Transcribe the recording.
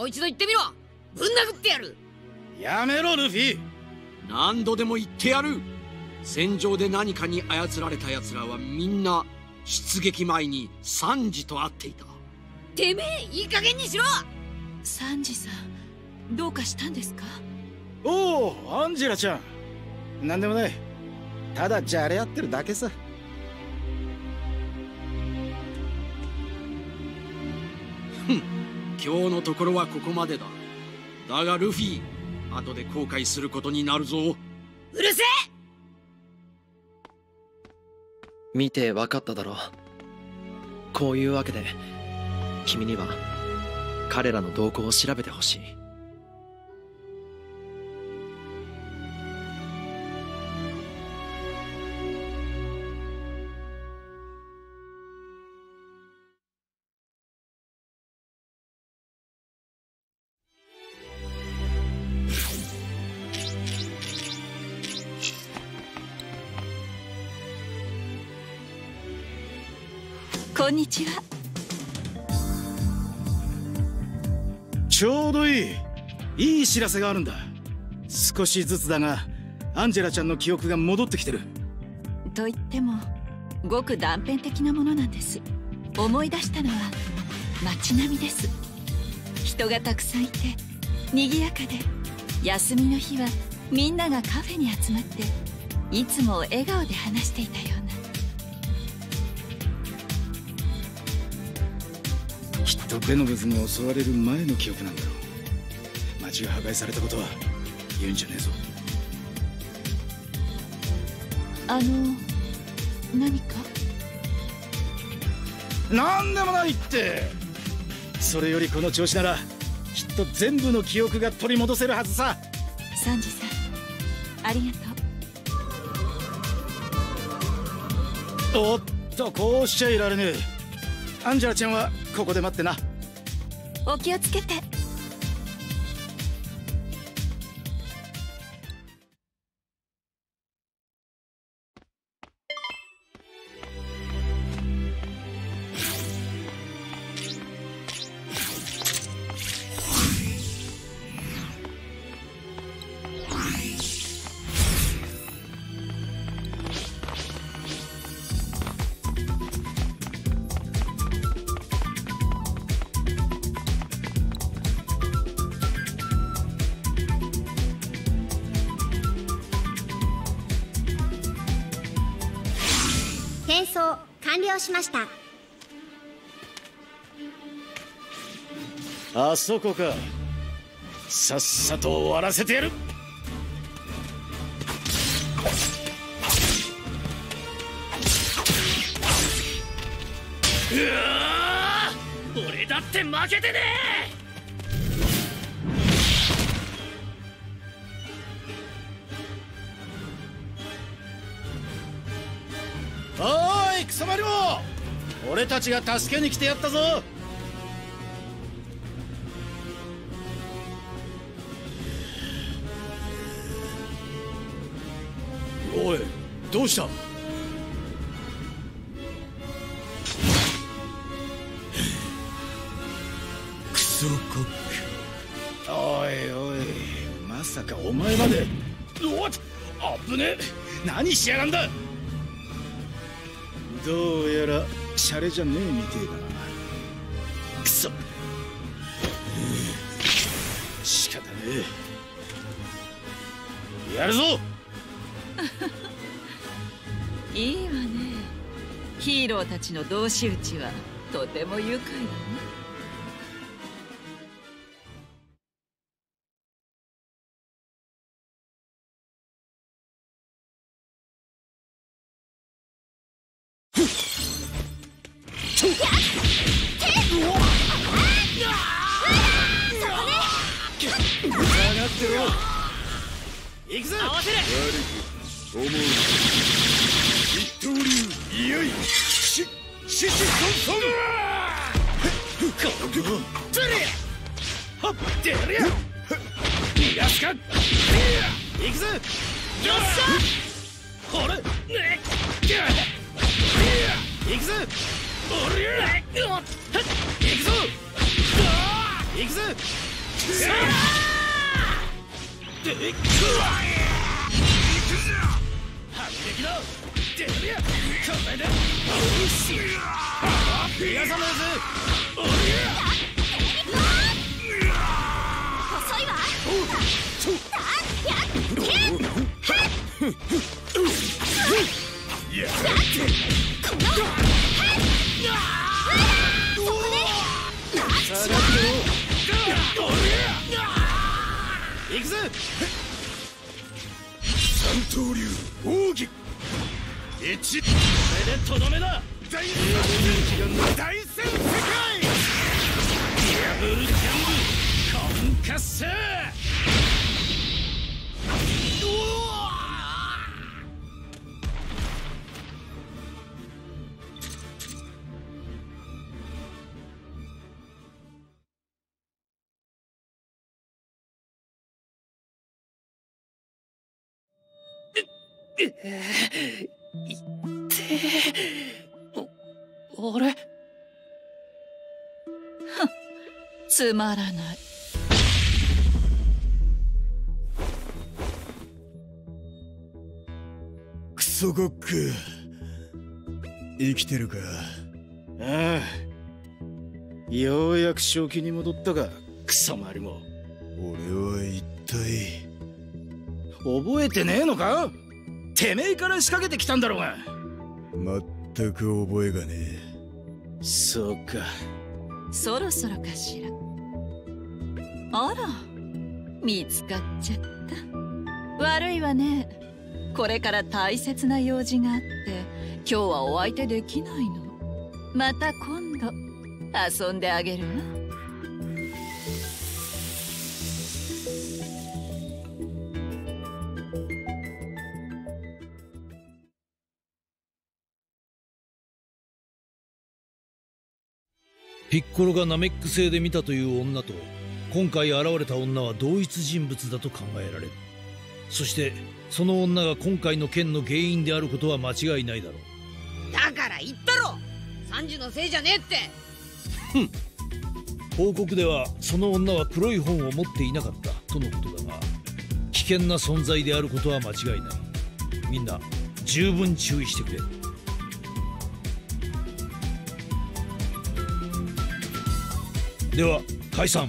もう一度言ってみろ。ぶん殴ってやる。やめろルフィ。何度でも言ってやる。戦場で何かに操られた奴らはみんな出撃前にサンジと会っていた。てめえいい加減にしろ。サンジさんどうかしたんですか？おおアンジェラちゃん。何でもない。ただじゃれ合ってるだけさ今日のところはここまでだ。だがルフィ後で後悔することになるぞ。うるせえ！見て分かっただろう。こういうわけで君には彼らの動向を調べてほしいんにちは。ちょうどいいいい知らせがあるんだ。少しずつだがアンジェラちゃんの記憶が戻ってきてる。と言ってもごく断片的なものなんです。思い出したのは街並みです。人がたくさんいて賑やかで休みの日はみんながカフェに集まっていつも笑顔で話していたようなきっとベノムズに襲われる前の記憶なんだろう。街が破壊されたことは言うんじゃねえぞ。あの何か？なんでもないって。それよりこの調子ならきっと全部の記憶が取り戻せるはずさ。サンジさんありがとう。おっとこうしちゃいられねえ。アンジェラちゃんはここで待ってな。お気をつけて。了しました。あそこか。さっさと終わらせてやる。うわ俺だって負けてねえ！ーいクソマリモ俺たちが助けに来てやったぞ。おいどうした？クソコック。おいおいまさかお前まで。おっあぶねえ。何しやがんだ？どうやらシャレじゃねえみてえだな。くそ。仕方ねえ。やるぞ。いいわね。ヒーローたちの同士討ちはとても愉快だね。行くぞ合わせる思う一刀流いくぞよっしゃほれね行くぞおりゃ行くぞ行くぞでっくわ反撃だてりゃこれでよし逃がさないぜ行くぜ。三刀流奥義。一。これでとどめだ。大人気が大戦世界。ダブルジャンプコンカッセ俺つまらない。クソコック生きてるか？ああようやく正気に戻ったか。クソマリも。俺は一体？覚えてねえのか？てめえから仕掛けてきたんだろうが。全く覚えがねそうか。そろそろかしら。あら見つかっちゃった。悪いわね。これから大切な用事があって今日はお相手できないの。また今度遊んであげるわピッコロがナメック星で見たという女と今回現れた女は同一人物だと考えられる。そしてその女が今回の件の原因であることは間違いないだろう。だから言ったろ！サンジのせいじゃねえって！報告ではその女は黒い本を持っていなかったとのことだが危険な存在であることは間違いない。みんな十分注意してくれでは解散。